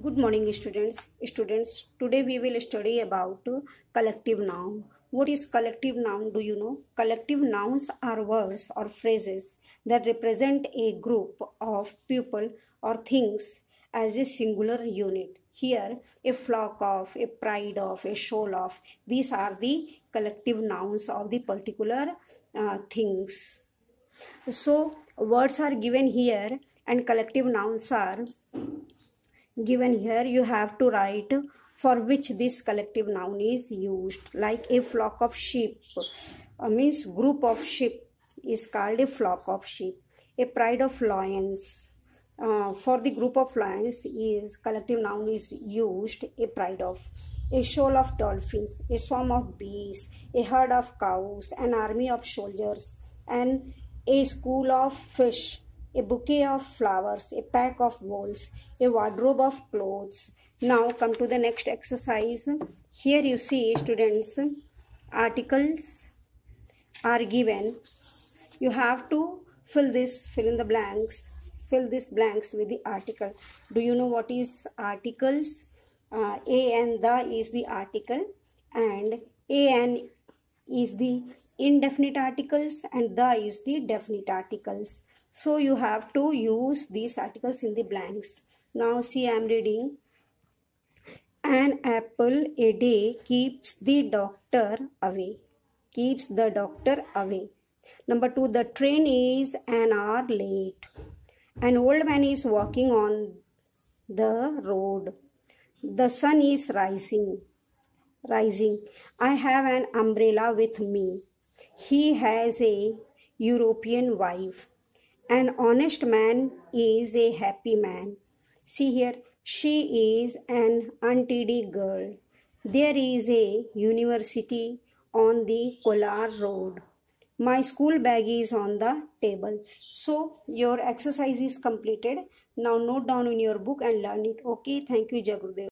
Good morning, students. Students, today we will study about collective noun. What is collective noun? Do you know? Collective nouns are words or phrases that represent a group of people or things as a singular unit. Here, a flock of, a pride of, a shoal of. These are the collective nouns of the particular uh, things. So, words are given here and collective nouns are given here you have to write for which this collective noun is used like a flock of sheep. Uh, means group of sheep is called a flock of sheep. A pride of lions. Uh, for the group of lions is collective noun is used a pride of a shoal of dolphins a swarm of bees a herd of cows an army of soldiers and a school of fish a bouquet of flowers, a pack of wolves, a wardrobe of clothes. Now come to the next exercise. Here you see students, articles are given. You have to fill this, fill in the blanks, fill this blanks with the article. Do you know what is articles? Uh, a and the is the article and a and is the indefinite articles and the is the definite articles. So you have to use these articles in the blanks. Now see i am reading. An apple a day keeps the doctor away. Keeps the doctor away. Number 2 the train is an hour late. An old man is walking on the road. The sun is rising. Rising. I have an umbrella with me he has a european wife an honest man is a happy man. See here, she is an untidy girl. There is a university on the Kolar road. My school bag is on the table. So your exercise is completed. Now note down in your book and learn it. Okay, thank you Jai Guru Dev.